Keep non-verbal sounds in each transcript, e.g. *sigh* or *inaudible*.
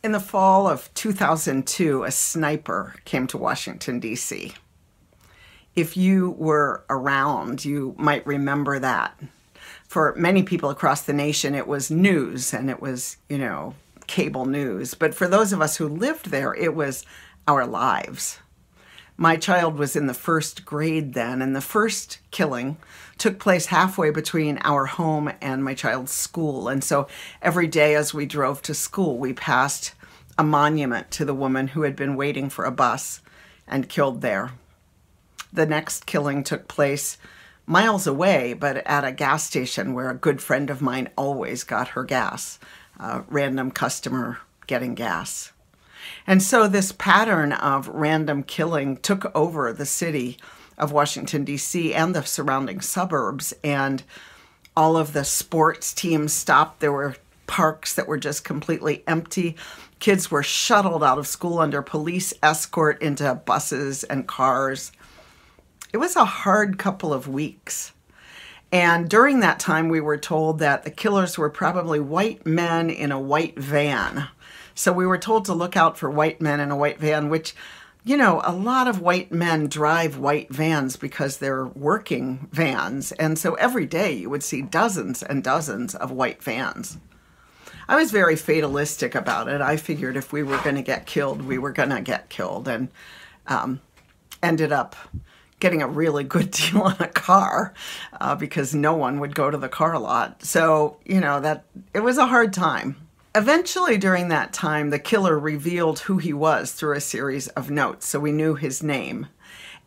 In the fall of 2002, a sniper came to Washington, D.C. If you were around, you might remember that. For many people across the nation, it was news and it was, you know, cable news. But for those of us who lived there, it was our lives. My child was in the first grade then, and the first killing took place halfway between our home and my child's school. And so every day as we drove to school, we passed a monument to the woman who had been waiting for a bus and killed there. The next killing took place miles away, but at a gas station where a good friend of mine always got her gas, a random customer getting gas. And so this pattern of random killing took over the city of Washington, D.C., and the surrounding suburbs. And all of the sports teams stopped. There were parks that were just completely empty. Kids were shuttled out of school under police escort into buses and cars. It was a hard couple of weeks. And during that time, we were told that the killers were probably white men in a white van. So we were told to look out for white men in a white van, which, you know, a lot of white men drive white vans because they're working vans. And so every day you would see dozens and dozens of white vans. I was very fatalistic about it. I figured if we were going to get killed, we were going to get killed, and um, ended up getting a really good *laughs* deal on a car uh, because no one would go to the car lot. So, you know, that it was a hard time. Eventually, during that time, the killer revealed who he was through a series of notes, so we knew his name.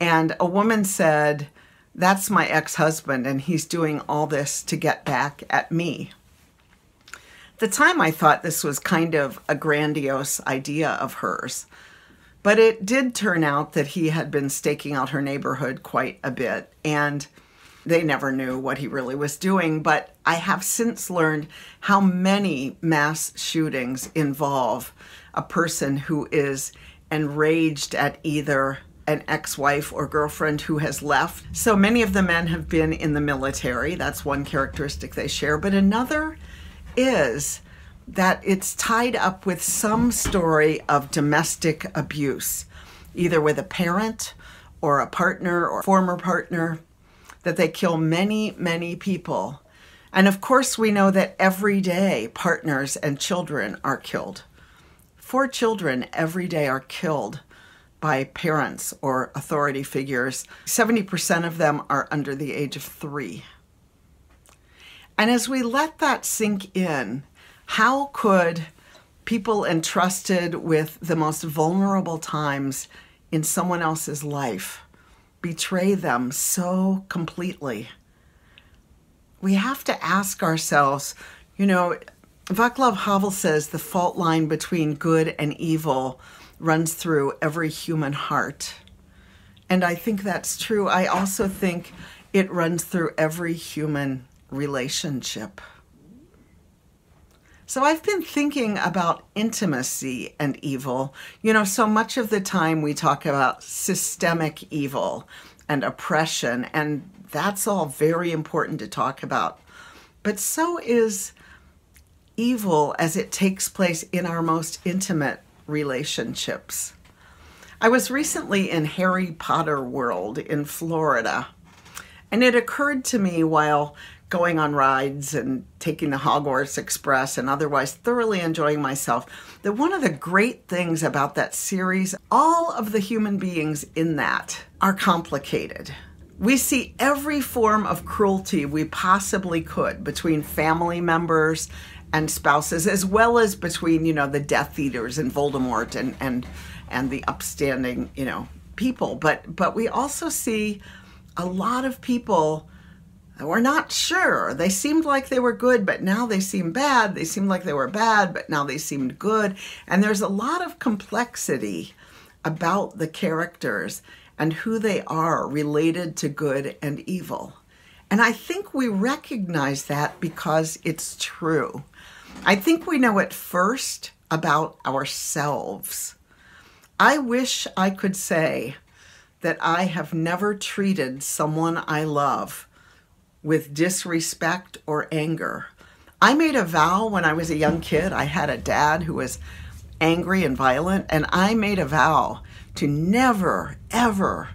And a woman said, That's my ex husband, and he's doing all this to get back at me. At the time, I thought this was kind of a grandiose idea of hers. But it did turn out that he had been staking out her neighborhood quite a bit. And they never knew what he really was doing. But I have since learned how many mass shootings involve a person who is enraged at either an ex wife or girlfriend who has left. So many of the men have been in the military. That's one characteristic they share. But another is that it's tied up with some story of domestic abuse, either with a parent or a partner or former partner that they kill many, many people. And of course, we know that every day partners and children are killed. Four children every day are killed by parents or authority figures. 70% of them are under the age of three. And as we let that sink in, how could people entrusted with the most vulnerable times in someone else's life betray them so completely. We have to ask ourselves, you know, Vaclav Havel says the fault line between good and evil runs through every human heart. And I think that's true. I also think it runs through every human relationship. So I've been thinking about intimacy and evil. You know, so much of the time we talk about systemic evil and oppression, and that's all very important to talk about. But so is evil as it takes place in our most intimate relationships. I was recently in Harry Potter World in Florida, and it occurred to me while going on rides and taking the Hogwarts Express and otherwise thoroughly enjoying myself. That one of the great things about that series, all of the human beings in that are complicated. We see every form of cruelty we possibly could between family members and spouses, as well as between, you know, the Death Eaters and Voldemort and and and the upstanding, you know, people. But but we also see a lot of people we're not sure. They seemed like they were good, but now they seem bad. They seemed like they were bad, but now they seemed good. And there's a lot of complexity about the characters and who they are related to good and evil. And I think we recognize that because it's true. I think we know it first about ourselves. I wish I could say that I have never treated someone I love with disrespect or anger. I made a vow when I was a young kid. I had a dad who was angry and violent, and I made a vow to never, ever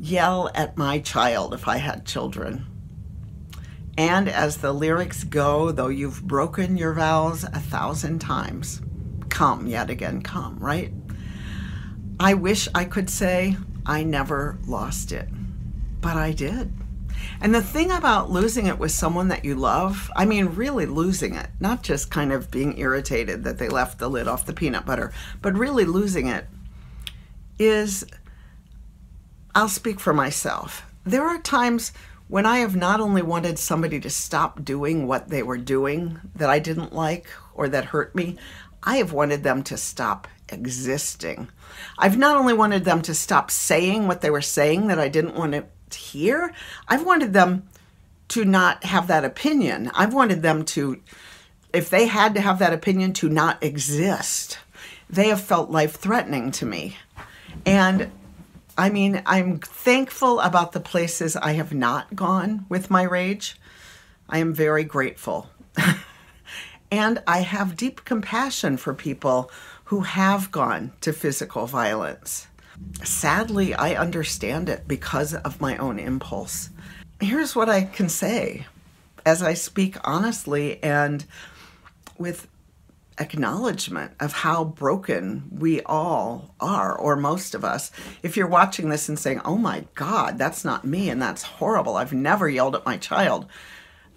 yell at my child if I had children. And as the lyrics go, though you've broken your vows a thousand times, come yet again, come, right? I wish I could say I never lost it, but I did. And the thing about losing it with someone that you love, I mean, really losing it, not just kind of being irritated that they left the lid off the peanut butter, but really losing it, is I'll speak for myself. There are times when I have not only wanted somebody to stop doing what they were doing that I didn't like or that hurt me, I have wanted them to stop existing. I've not only wanted them to stop saying what they were saying that I didn't want to hear, I've wanted them to not have that opinion. I've wanted them to, if they had to have that opinion, to not exist. They have felt life threatening to me. And I mean, I'm thankful about the places I have not gone with my rage. I am very grateful. *laughs* and I have deep compassion for people who have gone to physical violence. Sadly, I understand it because of my own impulse. Here's what I can say as I speak honestly and with acknowledgement of how broken we all are, or most of us. If you're watching this and saying, oh my God, that's not me and that's horrible, I've never yelled at my child,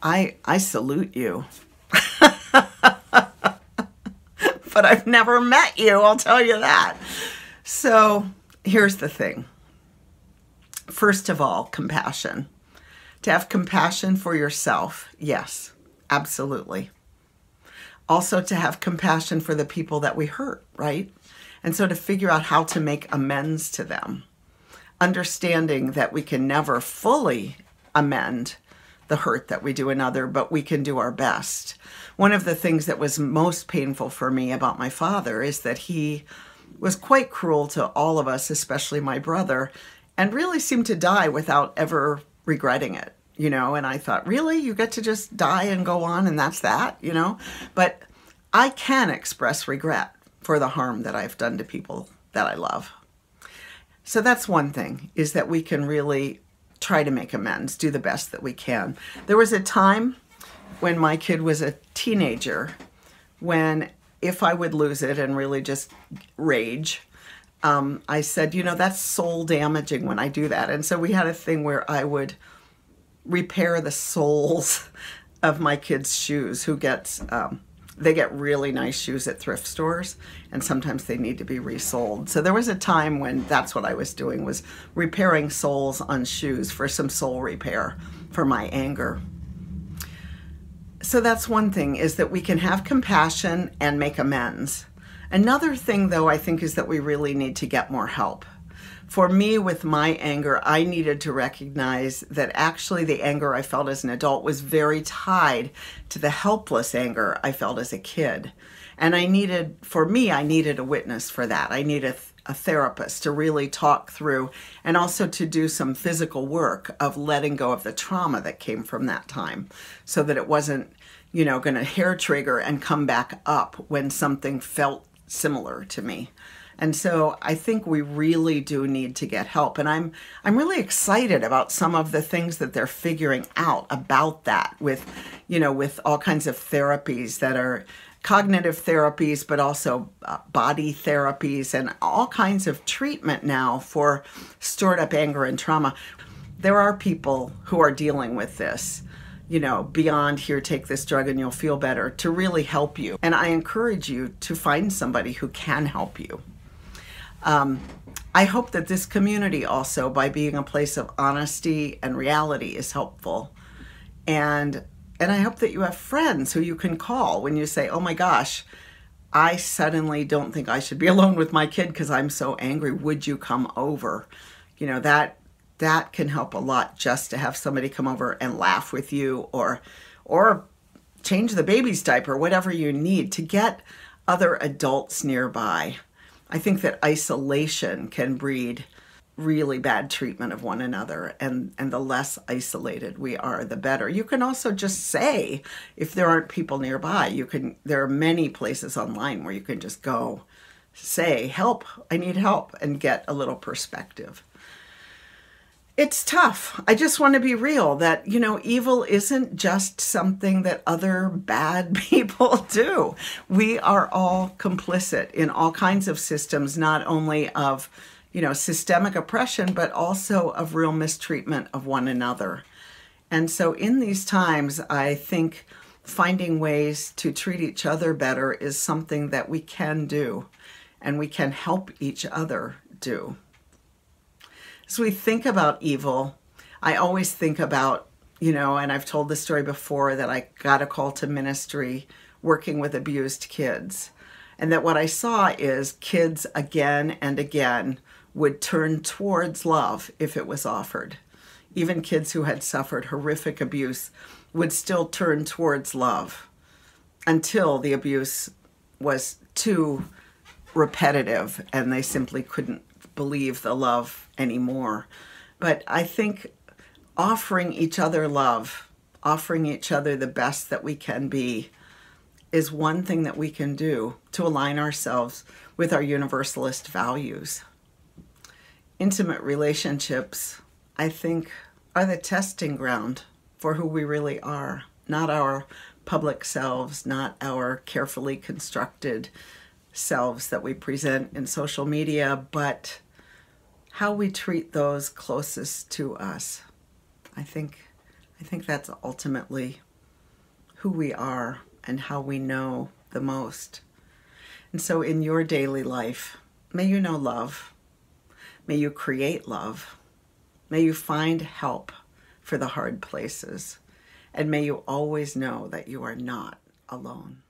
I, I salute you. *laughs* but I've never met you, I'll tell you that. So here's the thing first of all, compassion. To have compassion for yourself, yes, absolutely also to have compassion for the people that we hurt, right? And so to figure out how to make amends to them, understanding that we can never fully amend the hurt that we do another, but we can do our best. One of the things that was most painful for me about my father is that he was quite cruel to all of us, especially my brother, and really seemed to die without ever regretting it you know? And i thought really? You get to just die and go on and that's that? You know? But i can express regret for the harm that i've done to people that i love. So that's one thing is that we can really try to make amends do the best that we can. There was a time when my kid was a teenager when if i would lose it and really just rage um, i said you know that's soul damaging when i do that. And so we had a thing where i would repair the soles *laughs* of my kids' shoes who gets um, they get really nice shoes at thrift stores and sometimes they need to be resoled so there was a time when that's what i was doing was repairing soles on shoes for some sole repair for my anger so that's one thing is that we can have compassion and make amends another thing though i think is that we really need to get more help for me, with my anger, I needed to recognize that actually the anger I felt as an adult was very tied to the helpless anger I felt as a kid. And I needed, for me, I needed a witness for that. I needed a therapist to really talk through and also to do some physical work of letting go of the trauma that came from that time so that it wasn't, you know, going to hair trigger and come back up when something felt similar to me. And so I think we really do need to get help. And I'm I'm really excited about some of the things that they're figuring out about that with, you know, with all kinds of therapies that are cognitive therapies, but also uh, body therapies and all kinds of treatment now for stored up anger and trauma. There are people who are dealing with this you know, beyond here, take this drug and you'll feel better to really help you. And I encourage you to find somebody who can help you. Um, I hope that this community also, by being a place of honesty and reality, is helpful. And and I hope that you have friends who you can call when you say, "Oh my gosh, I suddenly don't think I should be *laughs* alone with my kid because I'm so angry. Would you come over?" You know that that can help a lot just to have somebody come over and laugh with you or or change the baby's diaper, whatever you need to get other adults nearby. I think that isolation can breed really bad treatment of one another and and the less isolated we are the better you can also just say if there aren't people nearby you can there are many places online where you can just go say, Help, I need help, and get a little perspective. It's tough. I just want to be real that, you know, evil isn't just something that other bad *laughs* people do. We are all complicit in all kinds of systems, not only of, you know, systemic oppression, but also of real mistreatment of one another. And so in these times, I think finding ways to treat each other better is something that we can do and we can help each other do. As we think about evil, I always think about, you know, and I've told this story before that I got a call to ministry working with abused kids. And that what I saw is kids again and again would turn towards love if it was offered. Even kids who had suffered horrific abuse would still turn towards love until the abuse was too repetitive and they simply couldn't believe the love anymore. But I think offering each other love, offering each other the best that we can be, is one thing that we can do to align ourselves with our universalist values. Intimate relationships, I think, are the testing ground for who we really are, not our public selves, not our carefully constructed selves that we present in social media, but how we treat those closest to us. I think I think that's ultimately who we are and how we know the most. And so in your daily life, may you know love. May you create love. May you find help for the hard places. And may you always know that you are not alone.